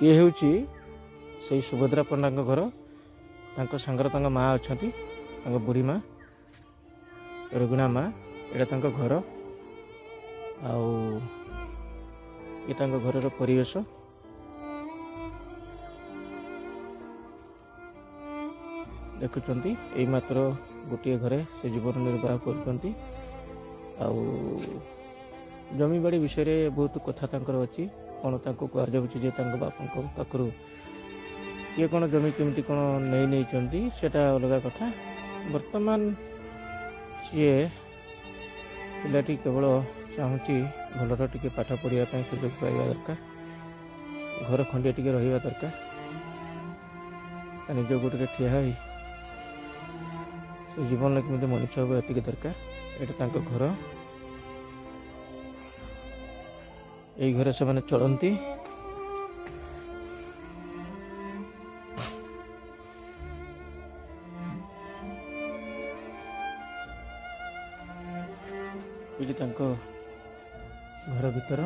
ଇଏ ହେଉଛି ସେଇ ସୁଭଦ୍ରା ପଣ୍ଡାଙ୍କ ଘର। ତାଙ୍କ ସାଙ୍ଗରେ ତାଙ୍କ ମା ଅଛନ୍ତି ତାଙ୍କ ବୁଢ଼ୀ ମା ରୁଗୁଣା ମା ଏଇଟା ତାଙ୍କ ଘର। ଆଉ ଇଏ ତାଙ୍କ ଘରର ପରିବେଶ। ଦେଖୁଛନ୍ତି ଏଇ ମାତ୍ର ଗୋଟିଏ ଘରେ ସେ ଜୀବନ ନିର୍ବାହ କରୁଛନ୍ତି। ଆଉ ଜମିବାଡ଼ି ବିଷୟରେ ବହୁତ କଥା ତାଙ୍କର ଅଛି। କ'ଣ ତାଙ୍କୁ କୁହାଯାଉଛି ଯେ ତାଙ୍କ ବାପାଙ୍କ ପାଖରୁ କିଏ କ'ଣ ଜମି କେମିତି କ'ଣ ନେଇ ନେଇଛନ୍ତି ସେଇଟା ଅଲଗା କଥା। ବର୍ତ୍ତମାନ ସିଏ ପିଲାଟି କେବଳ ଚାହୁଁଛି ଭଲର ଟିକେ ପାଠ ପଢ଼ିବା ପାଇଁ ସୁଯୋଗ ପାଇବା ଦରକାର ଘର ଖଣ୍ଡିଏ ଟିକେ ରହିବା ଦରକାର। ତା ନିଜ ଗୋଡ଼ରେ ଠିଆ ହୋଇ ସେ ଜୀବନରେ କେମିତି ମଣିଷ ହେବ ଏତିକି ଦରକାର ଏଇଟା ତାଙ୍କ ଘର। ଏଇ ଘରେ ସେମାନେ ଚଳନ୍ତି ଏଇଠି ତାଙ୍କ ଘର ଭିତର